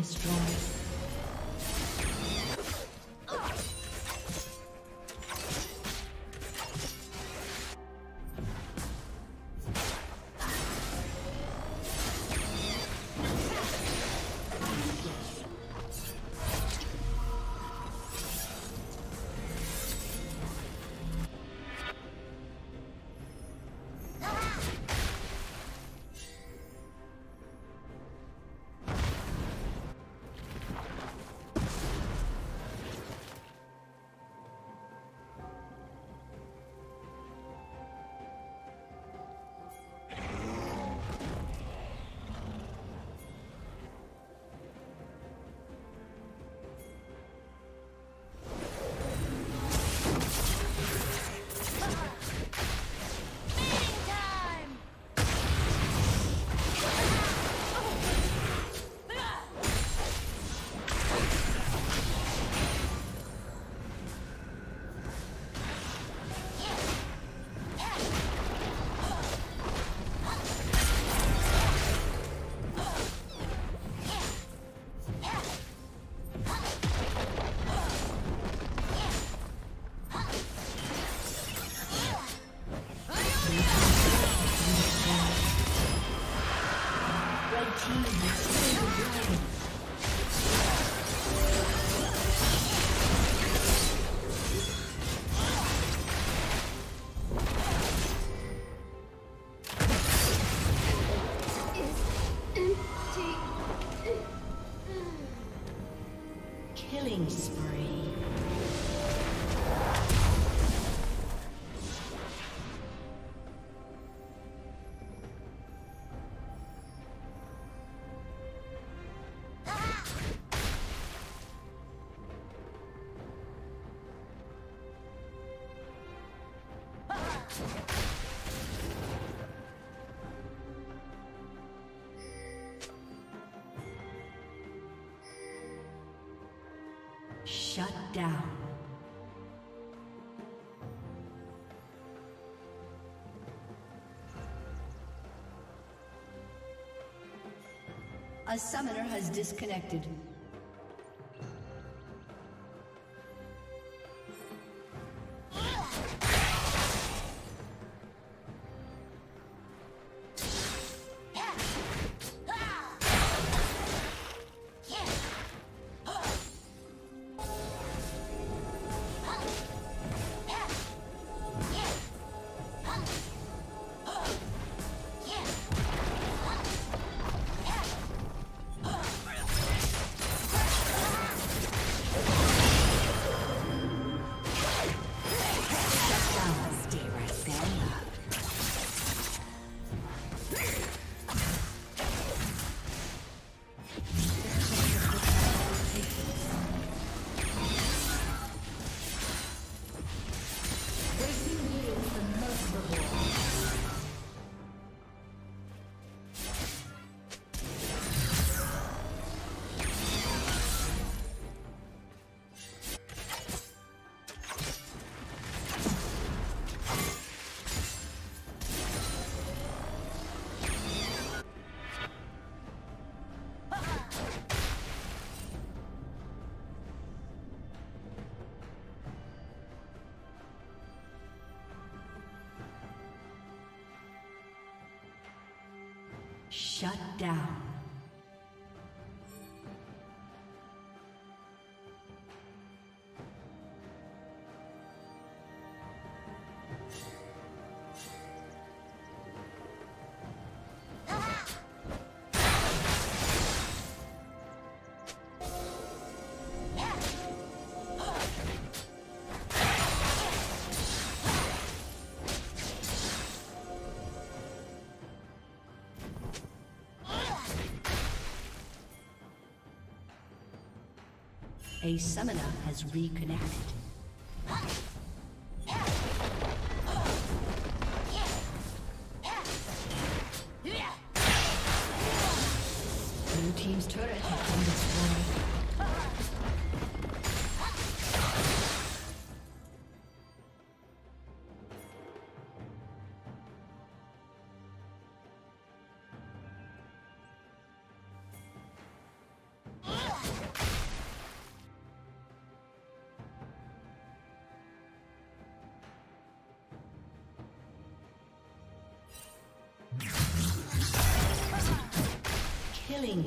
destroyed. Shut down. A summoner has disconnected. Shut down. A summoner has reconnected. Blue Team's turret has been destroyed. Killing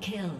Kill.